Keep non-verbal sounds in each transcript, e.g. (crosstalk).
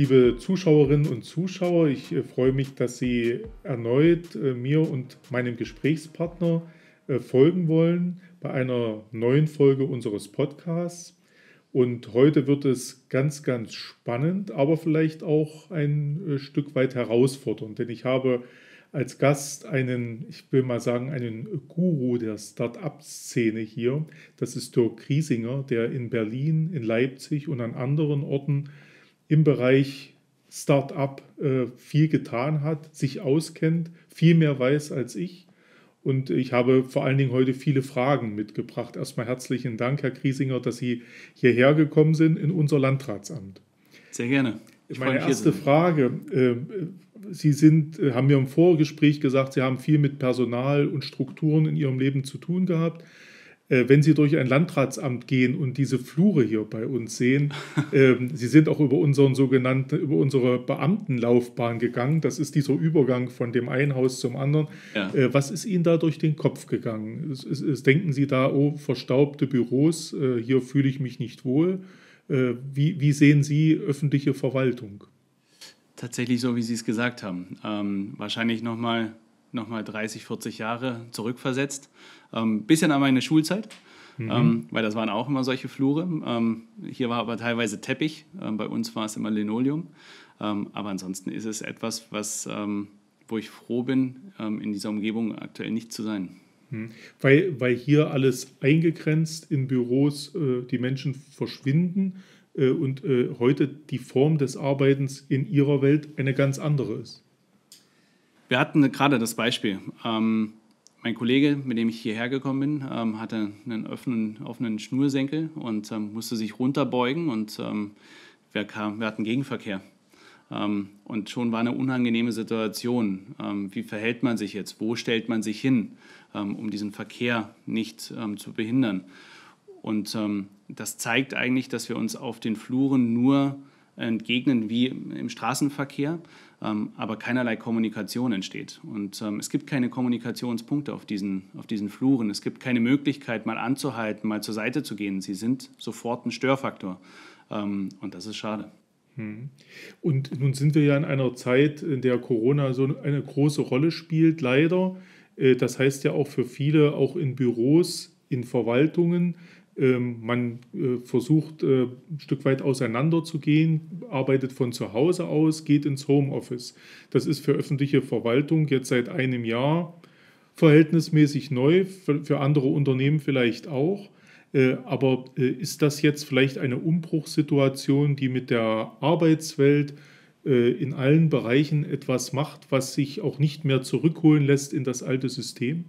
Liebe Zuschauerinnen und Zuschauer, ich äh, freue mich, dass Sie erneut äh, mir und meinem Gesprächspartner äh, folgen wollen bei einer neuen Folge unseres Podcasts. Und heute wird es ganz, ganz spannend, aber vielleicht auch ein Stück weit herausfordernd, denn ich habe als Gast einen, ich will mal sagen, einen Guru der Start-up-Szene hier. Das ist Dirk Kriesinger, der in Berlin, in Leipzig und an anderen Orten im Bereich Start-up äh, viel getan hat, sich auskennt, viel mehr weiß als ich. Und ich habe vor allen Dingen heute viele Fragen mitgebracht. Erstmal herzlichen Dank, Herr Kriesinger, dass Sie hierher gekommen sind in unser Landratsamt. Sehr gerne. Ich Meine erste Frage. Äh, Sie sind, äh, haben mir im Vorgespräch gesagt, Sie haben viel mit Personal und Strukturen in Ihrem Leben zu tun gehabt. Äh, wenn Sie durch ein Landratsamt gehen und diese Flure hier bei uns sehen, (laughs) ähm, Sie sind auch über unseren sogenannten, über unsere Beamtenlaufbahn gegangen. Das ist dieser Übergang von dem einen Haus zum anderen. Ja. Äh, was ist Ihnen da durch den Kopf gegangen? Denken Sie da, oh, verstaubte Büros, äh, hier fühle ich mich nicht wohl. Wie, wie sehen Sie öffentliche Verwaltung? Tatsächlich so, wie Sie es gesagt haben. Ähm, wahrscheinlich nochmal noch mal 30, 40 Jahre zurückversetzt. Ähm, bisschen an meine Schulzeit, mhm. ähm, weil das waren auch immer solche Flure. Ähm, hier war aber teilweise Teppich, ähm, bei uns war es immer Linoleum. Ähm, aber ansonsten ist es etwas, was, ähm, wo ich froh bin, in dieser Umgebung aktuell nicht zu sein. Mhm. Weil, weil hier alles eingegrenzt in Büros, äh, die Menschen verschwinden äh, und äh, heute die Form des Arbeitens in ihrer Welt eine ganz andere ist. Wir hatten gerade das Beispiel. Ähm, mein Kollege, mit dem ich hierher gekommen bin, ähm, hatte einen offenen, offenen Schnursenkel und ähm, musste sich runterbeugen und ähm, wir, kam, wir hatten Gegenverkehr. Ähm, und schon war eine unangenehme Situation. Ähm, wie verhält man sich jetzt? Wo stellt man sich hin, um diesen Verkehr nicht zu behindern? Und das zeigt eigentlich, dass wir uns auf den Fluren nur entgegnen wie im Straßenverkehr aber keinerlei Kommunikation entsteht. Und ähm, es gibt keine Kommunikationspunkte auf diesen, auf diesen Fluren. Es gibt keine Möglichkeit, mal anzuhalten, mal zur Seite zu gehen. Sie sind sofort ein Störfaktor. Ähm, und das ist schade. Hm. Und nun sind wir ja in einer Zeit, in der Corona so eine große Rolle spielt, leider. Äh, das heißt ja auch für viele, auch in Büros, in Verwaltungen, ähm, man äh, versucht äh, ein Stück weit auseinanderzugehen, arbeitet von zu Hause aus, geht ins Homeoffice. Das ist für öffentliche Verwaltung jetzt seit einem Jahr verhältnismäßig neu, für andere Unternehmen vielleicht auch. Äh, aber ist das jetzt vielleicht eine Umbruchssituation, die mit der Arbeitswelt in allen Bereichen etwas macht, was sich auch nicht mehr zurückholen lässt in das alte System?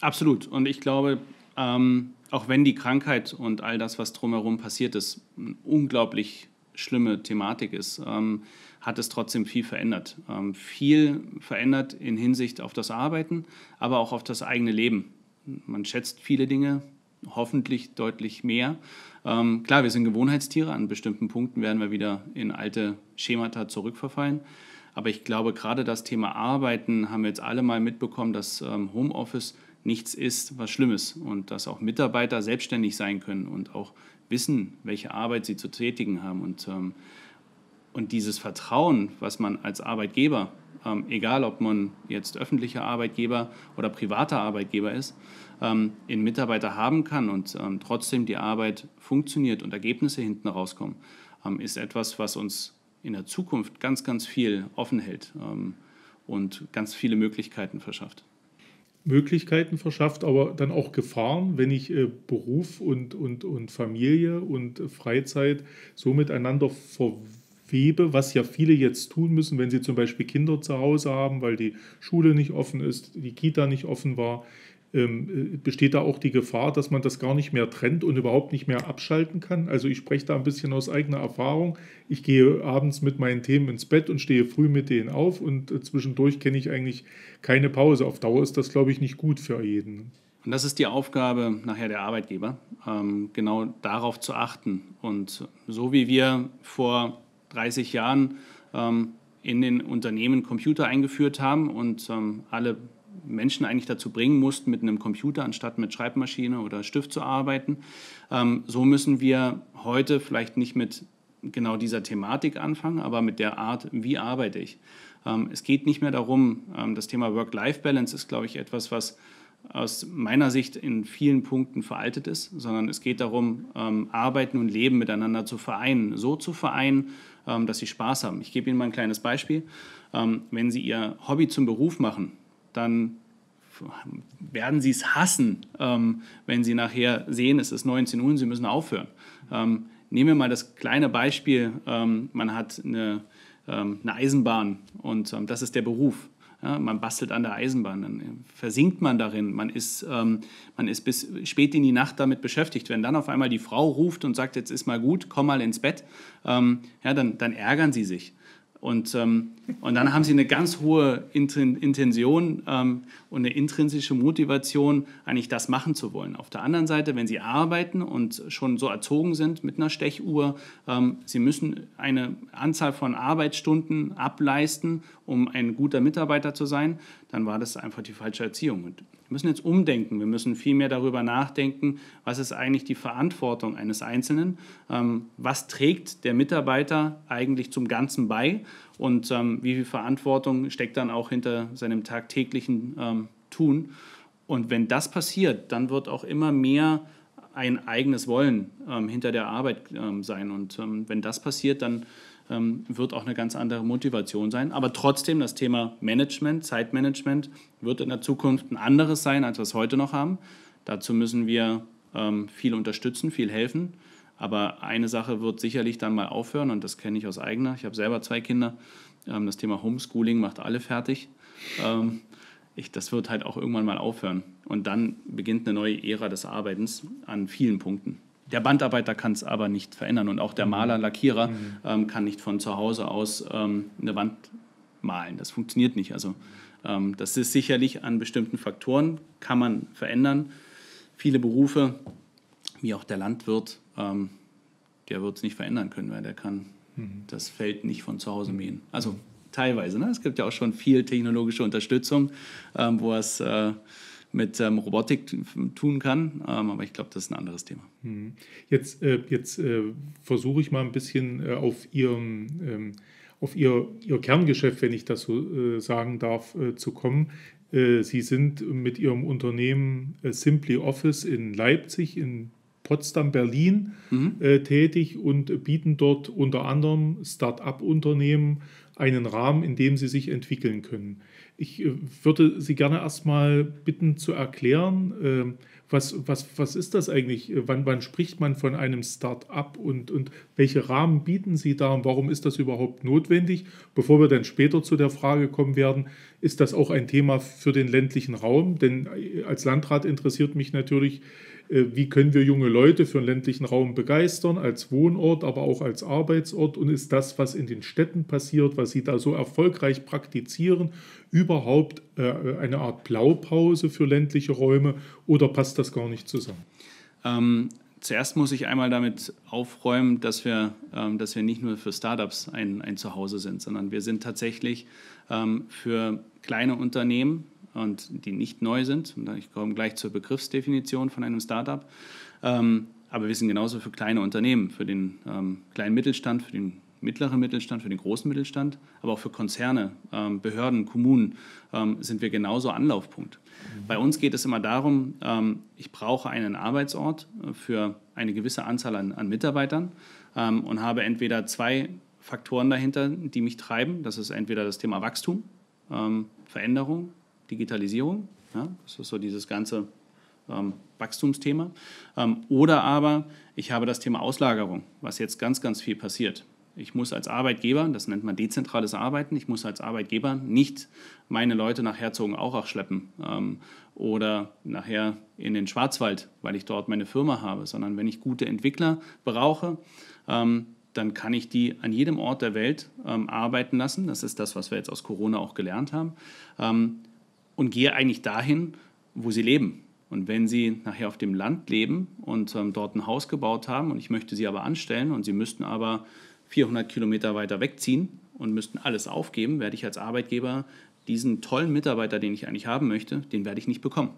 Absolut. Und ich glaube, ähm auch wenn die Krankheit und all das, was drumherum passiert ist, eine unglaublich schlimme Thematik ist, ähm, hat es trotzdem viel verändert. Ähm, viel verändert in Hinsicht auf das Arbeiten, aber auch auf das eigene Leben. Man schätzt viele Dinge, hoffentlich deutlich mehr. Ähm, klar, wir sind Gewohnheitstiere, an bestimmten Punkten werden wir wieder in alte Schemata zurückverfallen. Aber ich glaube, gerade das Thema Arbeiten haben wir jetzt alle mal mitbekommen, dass ähm, Homeoffice nichts ist, was Schlimmes und dass auch Mitarbeiter selbstständig sein können und auch wissen, welche Arbeit sie zu tätigen haben. Und, ähm, und dieses Vertrauen, was man als Arbeitgeber, ähm, egal ob man jetzt öffentlicher Arbeitgeber oder privater Arbeitgeber ist, ähm, in Mitarbeiter haben kann und ähm, trotzdem die Arbeit funktioniert und Ergebnisse hinten rauskommen, ähm, ist etwas, was uns in der Zukunft ganz, ganz viel offen hält ähm, und ganz viele Möglichkeiten verschafft. Möglichkeiten verschafft, aber dann auch Gefahren, wenn ich äh, Beruf und, und, und Familie und Freizeit so miteinander verwebe, was ja viele jetzt tun müssen, wenn sie zum Beispiel Kinder zu Hause haben, weil die Schule nicht offen ist, die Kita nicht offen war ähm, äh, besteht da auch die Gefahr, dass man das gar nicht mehr trennt und überhaupt nicht mehr abschalten kann. Also ich spreche da ein bisschen aus eigener Erfahrung. Ich gehe abends mit meinen Themen ins Bett und stehe früh mit denen auf und äh, zwischendurch kenne ich eigentlich keine Pause. Auf Dauer ist das, glaube ich, nicht gut für jeden. Und das ist die Aufgabe nachher der Arbeitgeber, ähm, genau darauf zu achten. Und so wie wir vor 30 Jahren ähm, in den Unternehmen Computer eingeführt haben und alle Menschen eigentlich dazu bringen mussten, mit einem Computer anstatt mit Schreibmaschine oder Stift zu arbeiten. Ähm, so müssen wir heute vielleicht nicht mit genau dieser Thematik anfangen, aber mit der Art, wie arbeite ich. Ähm, es geht nicht mehr darum, ähm, das Thema Work-Life-Balance ist, glaube ich, etwas, was aus meiner Sicht in vielen Punkten veraltet ist, sondern es geht darum, ähm, Arbeiten und Leben miteinander zu vereinen, so zu vereinen, ähm, dass sie Spaß haben. Ich gebe Ihnen mal ein kleines Beispiel. Ähm, wenn Sie Ihr Hobby zum Beruf machen, dann werden Sie es hassen, ähm, wenn Sie nachher sehen, es ist 19 Uhr und Sie müssen aufhören. Ähm, nehmen wir mal das kleine Beispiel, ähm, man hat eine, eine Eisenbahn und das ist der Beruf. Ja, man bastelt an der Eisenbahn, dann versinkt man darin, man ist, ähm, man ist bis spät in die Nacht damit beschäftigt. Wenn dann auf einmal die Frau ruft und sagt, jetzt ist mal gut, komm mal ins Bett, ähm, ja, dann, dann ärgern sie sich. Und, ähm, und dann haben sie eine ganz hohe Intention ähm, und eine intrinsische Motivation, eigentlich das machen zu wollen. Auf der anderen Seite, wenn sie arbeiten und schon so erzogen sind mit einer Stechuhr, ähm, sie müssen eine Anzahl von Arbeitsstunden ableisten, um ein guter Mitarbeiter zu sein, dann war das einfach die falsche Erziehung. Und wir müssen jetzt umdenken. Wir müssen viel mehr darüber nachdenken, was ist eigentlich die Verantwortung eines Einzelnen? Ähm, was trägt der Mitarbeiter eigentlich zum Ganzen bei? Und ähm, wie viel Verantwortung steckt dann auch hinter seinem tagtäglichen ähm, Tun? Und wenn das passiert, dann wird auch immer mehr ein eigenes Wollen hinter der Arbeit sein. Und wenn das passiert, dann wird auch eine ganz andere Motivation sein. Aber trotzdem, das Thema Management, Zeitmanagement wird in der Zukunft ein anderes sein, als wir es heute noch haben. Dazu müssen wir ähm, viel unterstützen, viel helfen. Aber eine Sache wird sicherlich dann mal aufhören und das kenne ich aus eigener. Ich habe selber zwei Kinder. Ähm, das Thema Homeschooling macht alle fertig. Ich, das wird halt auch irgendwann mal aufhören. Und dann beginnt eine neue Ära des Arbeitens an vielen Punkten. Der Bandarbeiter kann es aber nicht verändern und auch der mhm. Maler, Lackierer mhm. ähm, kann nicht von zu Hause aus ähm, eine Wand malen. Das funktioniert nicht. Also ähm, das ist sicherlich an bestimmten Faktoren, kann man verändern. Viele Berufe, wie auch der Landwirt, ähm, der wird es nicht verändern können, weil der kann mhm. das Feld nicht von zu Hause mähen. Also teilweise. Ne? Es gibt ja auch schon viel technologische Unterstützung, ähm, wo es äh, mit ähm, Robotik tun kann. Ähm, aber ich glaube, das ist ein anderes Thema. Mhm. Jetzt, äh, jetzt äh, versuche ich mal ein bisschen äh, auf Ihrem ähm, auf ihr, ihr Kerngeschäft, wenn ich das so äh, sagen darf, äh, zu kommen. Äh, Sie sind mit Ihrem Unternehmen Simply Office in Leipzig, in Potsdam, Berlin mhm. tätig und bieten dort unter anderem Start-up-Unternehmen einen Rahmen, in dem sie sich entwickeln können. Ich äh, würde Sie gerne erstmal bitten zu erklären, ähm, was, was, was ist das eigentlich? Äh, wann, wann spricht man von einem Start-up und, und welche Rahmen bieten Sie da und warum ist das überhaupt notwendig? Bevor wir dann später zu der Frage kommen werden, ist das auch ein Thema für den ländlichen Raum? Denn äh, als Landrat interessiert mich natürlich, äh, wie können wir junge Leute für den ländlichen Raum begeistern, als Wohnort, aber auch als Arbeitsort und ist das, was in den Städten passiert, was sie da so erfolgreich praktizieren, überhaupt äh, eine Art Blaupause für ländliche Räume oder passt das gar nicht zusammen? Ähm, zuerst muss ich einmal damit aufräumen, dass wir, ähm, dass wir nicht nur für Startups ein, ein Zuhause sind, sondern wir sind tatsächlich ähm, für kleine Unternehmen, und die nicht neu sind. Und ich komme gleich zur Begriffsdefinition von einem Startup. Ähm, aber wir sind genauso für kleine Unternehmen, für den ähm, kleinen Mittelstand, für den mittleren Mittelstand, für den großen Mittelstand, aber auch für Konzerne, ähm, Behörden, Kommunen ähm, sind wir genauso Anlaufpunkt. Mhm. Bei uns geht es immer darum, ähm, ich brauche einen Arbeitsort äh, für eine gewisse Anzahl an, an Mitarbeitern ähm, und habe entweder zwei Faktoren dahinter, die mich treiben. Das ist entweder das Thema Wachstum, Veränderung Digitalisierung. Ja, das ist so dieses ganze ähm, Wachstumsthema. Ähm, oder aber ich habe das Thema Auslagerung, was jetzt ganz, ganz viel passiert. Ich muss als Arbeitgeber, das nennt man dezentrales Arbeiten, ich muss als Arbeitgeber nicht meine Leute nach Herzogenaurach schleppen ähm, oder nachher in den Schwarzwald, weil ich dort meine Firma habe, sondern wenn ich gute Entwickler brauche, ähm, dann kann ich die an jedem Ort der Welt ähm, arbeiten lassen. Das ist das, was wir jetzt aus Corona auch gelernt haben. Ähm, und gehe eigentlich dahin, wo sie leben. Und wenn Sie nachher auf dem Land leben und ähm, dort ein Haus gebaut haben und ich möchte Sie aber anstellen und Sie müssten aber 400 Kilometer weiter wegziehen und müssten alles aufgeben, werde ich als Arbeitgeber diesen tollen Mitarbeiter, den ich eigentlich haben möchte, den werde ich nicht bekommen.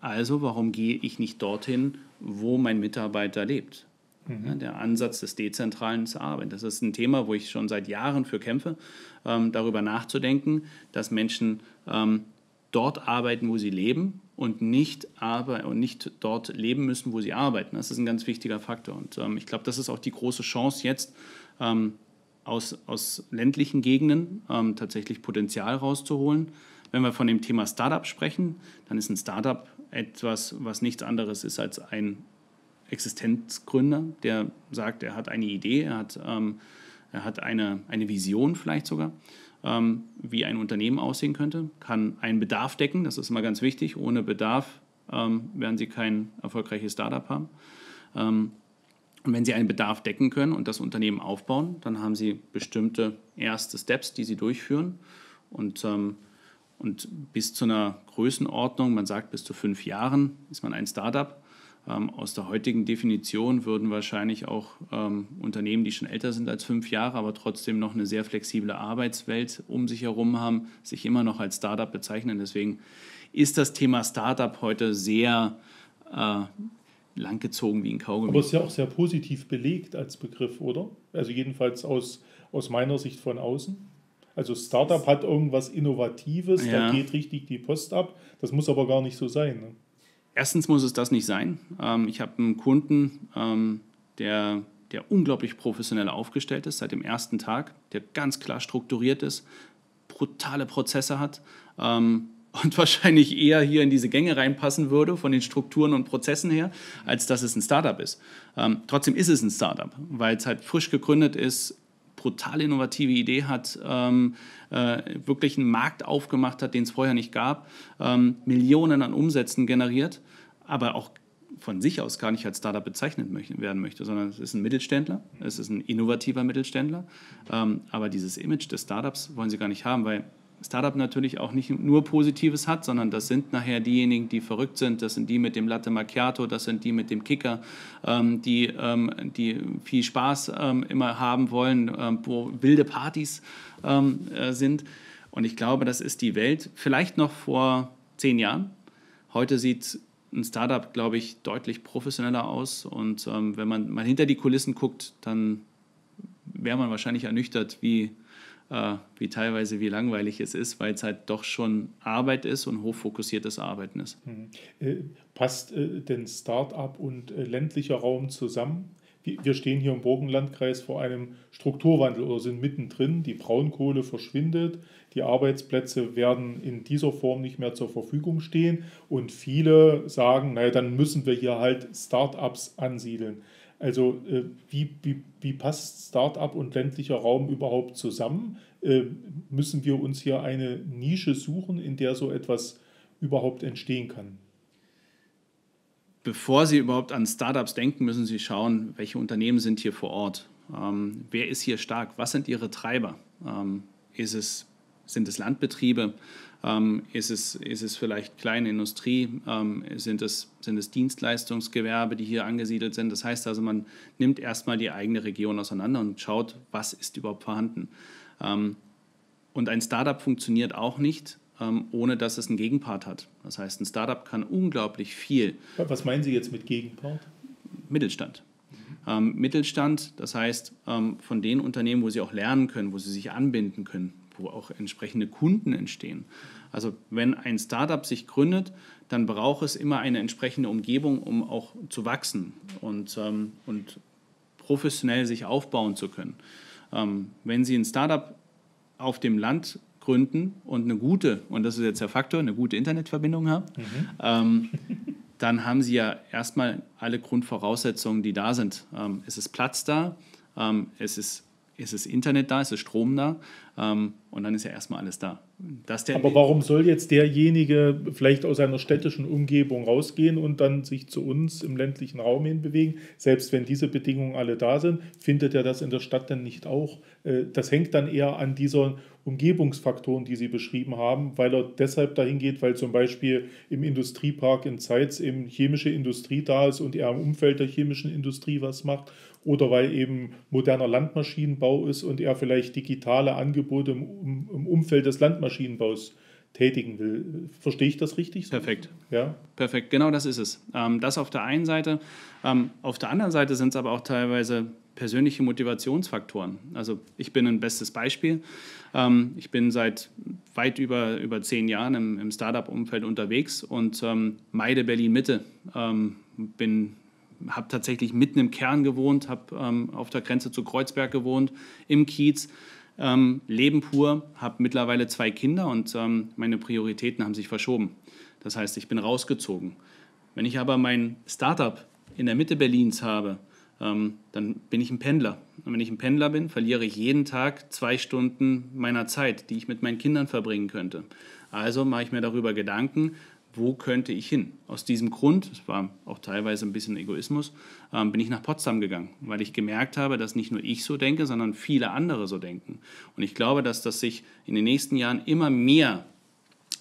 Also warum gehe ich nicht dorthin, wo mein Mitarbeiter lebt? Mhm. Ja, der Ansatz des dezentralen Arbeiten. Das ist ein Thema, wo ich schon seit Jahren für kämpfe, ähm, darüber nachzudenken, dass Menschen ähm, dort arbeiten, wo sie leben und nicht, aber, und nicht dort leben müssen, wo sie arbeiten. Das ist ein ganz wichtiger Faktor. Und ähm, ich glaube, das ist auch die große Chance jetzt, ähm, aus, aus ländlichen Gegenden ähm, tatsächlich Potenzial rauszuholen. Wenn wir von dem Thema Startup sprechen, dann ist ein Startup etwas, was nichts anderes ist als ein Existenzgründer, der sagt, er hat eine Idee, er hat, ähm, er hat eine, eine Vision vielleicht sogar, ähm, wie ein Unternehmen aussehen könnte, kann einen Bedarf decken, das ist immer ganz wichtig. Ohne Bedarf ähm, werden Sie kein erfolgreiches Startup haben. Ähm, und wenn Sie einen Bedarf decken können und das Unternehmen aufbauen, dann haben Sie bestimmte erste Steps, die Sie durchführen. Und, ähm, und bis zu einer Größenordnung, man sagt bis zu fünf Jahren, ist man ein Startup. Ähm, aus der heutigen Definition würden wahrscheinlich auch ähm, Unternehmen, die schon älter sind als fünf Jahre, aber trotzdem noch eine sehr flexible Arbeitswelt um sich herum haben, sich immer noch als Startup bezeichnen. Deswegen ist das Thema Startup heute sehr äh, langgezogen wie ein Kaugummi. Aber es ist ja auch sehr positiv belegt als Begriff, oder? Also jedenfalls aus, aus meiner Sicht von außen. Also Startup hat irgendwas Innovatives, ja. da geht richtig die Post ab. Das muss aber gar nicht so sein. Ne? Erstens muss es das nicht sein. Ähm, ich habe einen Kunden, ähm, der, der unglaublich professionell aufgestellt ist seit dem ersten Tag, der ganz klar strukturiert ist, brutale Prozesse hat ähm, und (laughs) wahrscheinlich eher hier in diese Gänge reinpassen würde von den Strukturen und Prozessen her, als dass es ein Startup ist. trotzdem ist es ein Startup, weil es halt frisch gegründet ist, brutal innovative Idee hat, ähm, äh, wirklich einen Markt aufgemacht hat, den es vorher nicht gab, ähm, Millionen an Umsätzen generiert, aber auch von sich aus gar nicht als Startup bezeichnet möchte, werden möchte, sondern es ist ein Mittelständler, es ist ein innovativer Mittelständler. Ähm, aber dieses Image des Startups wollen sie gar nicht haben, weil Startup natürlich auch nicht nur Positives hat, sondern das sind nachher diejenigen, die verrückt sind. Das sind die mit dem Latte Macchiato, das sind die mit dem Kicker, ähm, die, ähm, die viel Spaß ähm, immer haben wollen, ähm, wo wilde Partys ähm, äh, sind. Und ich glaube, das ist die Welt vielleicht noch vor zehn Jahren. Heute sieht ein Startup, glaube ich, deutlich professioneller aus. Und ähm, wenn man mal hinter die Kulissen guckt, dann wäre man wahrscheinlich ernüchtert, wie wie teilweise wie langweilig es ist, weil es halt doch schon Arbeit ist und hochfokussiertes Arbeiten ist. Mhm. Äh, passt äh, denn Start-up und äh, ländlicher Raum zusammen? Wir stehen hier im Burgenlandkreis vor einem Strukturwandel oder sind mittendrin. Die Braunkohle verschwindet, die Arbeitsplätze werden in dieser Form nicht mehr zur Verfügung stehen und viele sagen, naja, dann müssen wir hier halt Start-ups ansiedeln. Also äh, wie, wie, wie passt Start-up und ländlicher Raum überhaupt zusammen? Äh, müssen wir uns hier eine Nische suchen, in der so etwas überhaupt entstehen kann? Bevor Sie überhaupt an Startups denken, müssen Sie schauen, welche Unternehmen sind hier vor Ort. Ähm, wer ist hier stark? Was sind Ihre Treiber? Ähm, es, sind es Landbetriebe? Ähm, ist, es, ist es vielleicht kleine Industrie? Ähm, sind, es, sind es Dienstleistungsgewerbe, die hier angesiedelt sind? Das heißt also, man nimmt erstmal die eigene Region auseinander und schaut, was ist überhaupt vorhanden. Ähm, und ein Startup funktioniert auch nicht, ähm, ohne dass es einen Gegenpart hat. Das heißt, ein Startup kann unglaublich viel. Was meinen Sie jetzt mit Gegenpart? Mittelstand. Ähm, Mittelstand, das heißt ähm, von den Unternehmen, wo sie auch lernen können, wo sie sich anbinden können, wo auch entsprechende Kunden entstehen. Also wenn ein Startup sich gründet, dann braucht es immer eine entsprechende Umgebung, um auch zu wachsen und, ähm, und professionell sich aufbauen zu können. Ähm, wenn Sie ein Startup auf dem Land gründen und eine gute, und das ist jetzt der Faktor, eine gute Internetverbindung haben, mhm. ähm, dann haben Sie ja erstmal alle Grundvoraussetzungen, die da sind. Ähm, es ist Platz da, ähm, es ist ist es Internet da, ist es Strom da ähm, und dann ist ja erstmal alles da. Aber warum soll jetzt derjenige vielleicht aus einer städtischen Umgebung rausgehen und dann sich zu uns im ländlichen Raum hin bewegen? Selbst wenn diese Bedingungen alle da sind, findet er das in der Stadt dann nicht auch? Äh, das hängt dann eher an dieser Umgebungsfaktoren, die Sie beschrieben haben, weil er deshalb dahin geht, weil zum Beispiel im Industriepark in Zeitz eben chemische Industrie da ist und er im Umfeld der chemischen Industrie was macht oder weil eben moderner Landmaschinenbau ist und er vielleicht digitale Angebote im, im Umfeld des Landmaschinenbaus tätigen will. Verstehe ich das richtig? Perfekt. Ja. Perfekt, genau das ist es. Ähm, das auf der einen Seite. Ähm, auf der anderen Seite sind es aber auch teilweise persönliche Motivationsfaktoren. Also ich bin ein bestes Beispiel. Ähm, ich bin seit weit über, über zehn Jahren im, im Startup-Umfeld unterwegs und meide Berlin-Mitte. Bin habe tatsächlich mitten im Kern gewohnt, habe ähm, auf der Grenze zu Kreuzberg gewohnt, im Kiez. Ähm, Leben pur, habe mittlerweile zwei Kinder und ähm, meine Prioritäten haben sich verschoben. Das heißt, ich bin rausgezogen. Wenn ich aber mein Startup in der Mitte Berlins habe, ähm, dann bin ich ein Pendler. Und wenn ich ein Pendler bin, verliere ich jeden Tag zwei Stunden meiner Zeit, die ich mit meinen Kindern verbringen könnte. Also mache ich mir darüber Gedanken, wo könnte ich hin? Aus diesem Grund, es war auch teilweise ein bisschen Egoismus, ähm, bin ich nach Potsdam gegangen, weil ich gemerkt habe, dass nicht nur ich so denke, sondern viele andere so denken. Und ich glaube, dass das sich in den nächsten Jahren immer mehr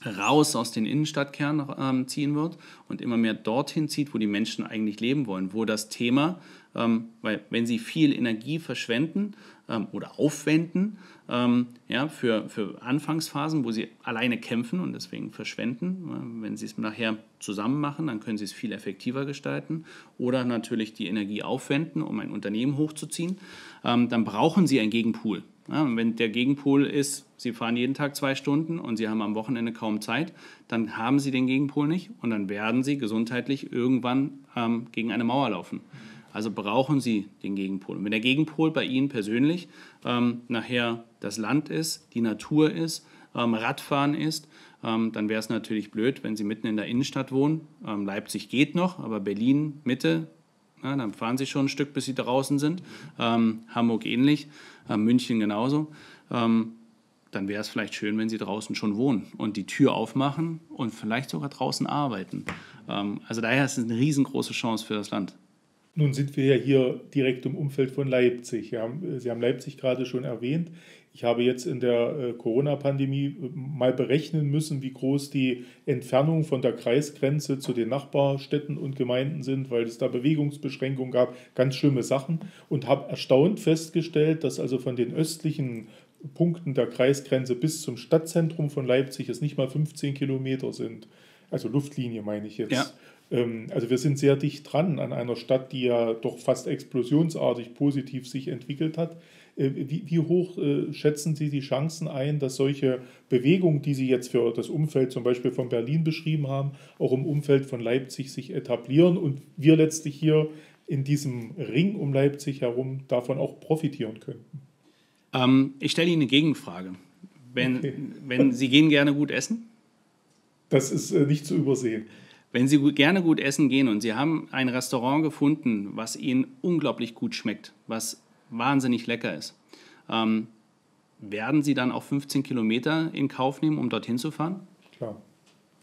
raus aus den Innenstadtkernen ähm, ziehen wird und immer mehr dorthin zieht, wo die Menschen eigentlich leben wollen, wo das Thema ähm, weil wenn Sie viel Energie verschwenden ähm, oder aufwenden ähm, ja, für, für Anfangsphasen, wo Sie alleine kämpfen und deswegen verschwenden, wenn Sie es nachher zusammen machen, dann können Sie es viel effektiver gestalten oder natürlich die Energie aufwenden, um ein Unternehmen hochzuziehen, ähm, dann brauchen Sie einen Gegenpool. Ja, wenn der Gegenpol ist, Sie fahren jeden Tag zwei Stunden und Sie haben am Wochenende kaum Zeit, dann haben Sie den Gegenpol nicht und dann werden Sie gesundheitlich irgendwann ähm, gegen eine Mauer laufen. Also brauchen Sie den Gegenpol. Und wenn der Gegenpol bei Ihnen persönlich ähm, nachher das Land ist, die Natur ist, ähm, Radfahren ist, ähm, dann wäre es natürlich blöd, wenn Sie mitten in der Innenstadt wohnen. Ähm, Leipzig geht noch, aber Berlin, Mitte, na, dann fahren Sie schon ein Stück, bis Sie draußen sind. Ähm, Hamburg ähnlich, äh, München genauso. Ähm, dann wäre es vielleicht schön, wenn Sie draußen schon wohnen und die Tür aufmachen und vielleicht sogar draußen arbeiten. also daher ist es eine riesengroße Chance für das Land. Nun sind wir ja hier direkt im Umfeld von Leipzig. Sie haben Leipzig gerade schon erwähnt. Ich habe jetzt in der äh, Corona-Pandemie äh, mal berechnen müssen, wie groß die Entfernung von der Kreisgrenze zu den Nachbarstädten und Gemeinden sind, weil es da Bewegungsbeschränkungen gab, ganz schlimme Sachen und habe erstaunt festgestellt, dass also von den östlichen Punkten der Kreisgrenze bis zum Stadtzentrum von Leipzig es nicht mal 15 Kilometer sind. Also Luftlinie meine ich jetzt. Ja. Ähm, also wir sind sehr dicht dran an einer Stadt, die ja doch fast explosionsartig positiv sich entwickelt hat. Äh, wie, hoch äh, schätzen Sie die Chancen ein, dass solche Bewegungen, die Sie jetzt für das Umfeld zum Beispiel von Berlin beschrieben haben, auch im Umfeld von Leipzig sich etablieren und wir letztlich hier in diesem Ring um Leipzig herum davon auch profitieren könnten? Ähm, ich stelle Ihnen eine Gegenfrage. Wenn, okay. wenn Sie gehen gerne gut essen? Das ist äh, nicht zu übersehen. Wenn Sie gerne gut essen gehen und Sie haben ein Restaurant gefunden, was Ihnen unglaublich gut schmeckt, was wahnsinnig lecker ist, ähm, werden Sie dann auch 15 Kilometer in Kauf nehmen, um dorthin zu fahren? Klar.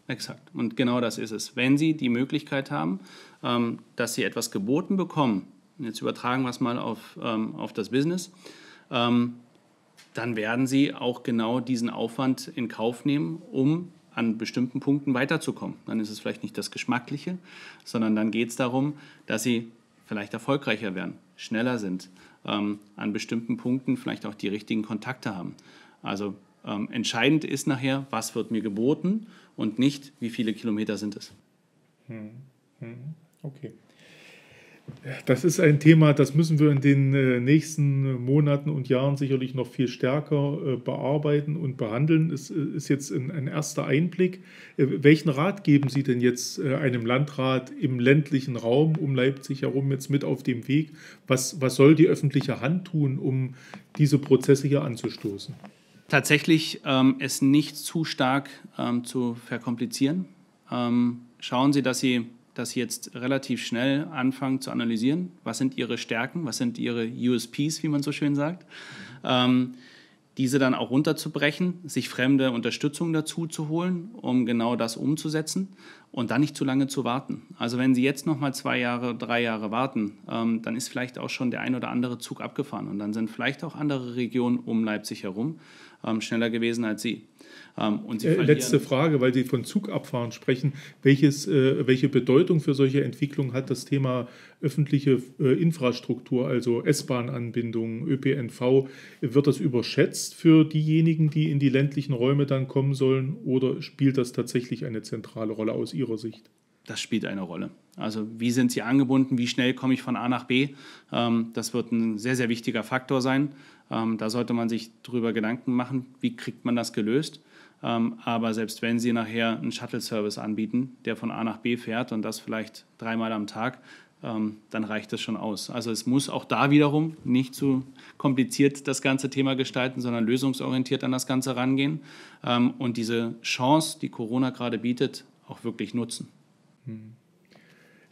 Exakt. Und genau das ist es. Wenn Sie die Möglichkeit haben, ähm, dass Sie etwas geboten bekommen, jetzt übertragen wir es mal auf, ähm, auf das Business, ähm, dann werden Sie auch genau diesen Aufwand in Kauf nehmen, um an bestimmten Punkten weiterzukommen. Dann ist es vielleicht nicht das Geschmackliche, sondern dann geht es darum, dass sie vielleicht erfolgreicher werden, schneller sind, ähm, an bestimmten Punkten vielleicht auch die richtigen Kontakte haben. Also ähm, entscheidend ist nachher, was wird mir geboten und nicht, wie viele Kilometer sind es. Hm, hm, okay. Das ist ein Thema, das müssen wir in den äh, nächsten Monaten und Jahren sicherlich noch viel stärker äh, bearbeiten und behandeln. Es äh, ist jetzt ein erster Einblick. Welchen Rat geben Sie denn jetzt einem Landrat im ländlichen Raum um Leipzig herum jetzt mit auf dem Weg? Was, was soll die öffentliche Hand tun, um diese Prozesse hier anzustoßen? Tatsächlich ähm, es nicht zu stark ähm, zu verkomplizieren. Ähm, schauen Sie, dass Sie Sie jetzt relativ schnell anfangen zu analysieren, was sind Ihre Stärken, was sind Ihre USPs, wie man so schön sagt. Ähm, diese dann auch runterzubrechen, sich fremde Unterstützung dazu zu holen, um genau das umzusetzen und dann nicht zu lange zu warten. Also wenn Sie jetzt noch mal zwei Jahre, drei Jahre warten, ähm, dann ist vielleicht auch schon der ein oder andere Zug abgefahren und dann sind vielleicht auch andere Regionen um Leipzig herum ähm, schneller gewesen als sie. Ähm, äh, letzte Frage, weil Sie von Zugabfahren sprechen. Welches, äh, welche Bedeutung für solche Entwicklungen hat das Thema öffentliche äh, Infrastruktur, also S-Bahn-Anbindung, ÖPNV? Wird das überschätzt für diejenigen, die in die ländlichen Räume dann kommen sollen oder spielt das tatsächlich eine zentrale Rolle aus Ihrer Sicht? Das spielt eine Rolle. Also wie sind sie angebunden, wie schnell komme ich von A nach B? Ähm, das wird ein sehr, sehr wichtiger Faktor sein. Ähm, da sollte man sich darüber Gedanken machen, wie kriegt man das gelöst. Ähm, aber selbst wenn Sie nachher einen Shuttle-Service anbieten, der von A nach B fährt und das vielleicht dreimal am Tag, ähm, dann reicht das schon aus. Also es muss auch da wiederum nicht zu kompliziert das ganze Thema gestalten, sondern lösungsorientiert an das Ganze rangehen ähm, und diese Chance, die Corona gerade bietet, auch wirklich nutzen. Hm.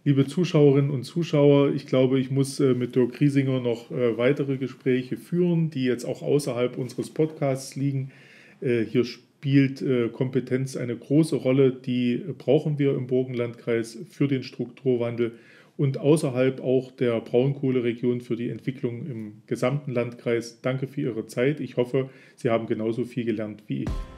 Liebe Zuschauerinnen und Zuschauer, ich glaube, ich muss äh, mit Dirk Riesinger noch äh, weitere Gespräche führen, die jetzt auch außerhalb unseres Podcasts liegen. Äh, hier spielt äh, Kompetenz eine große Rolle, die brauchen wir im Burgenlandkreis für den Strukturwandel und außerhalb auch der Braunkohleregion für die Entwicklung im gesamten Landkreis. Danke für Ihre Zeit. Ich hoffe, Sie haben genauso viel gelernt wie ich.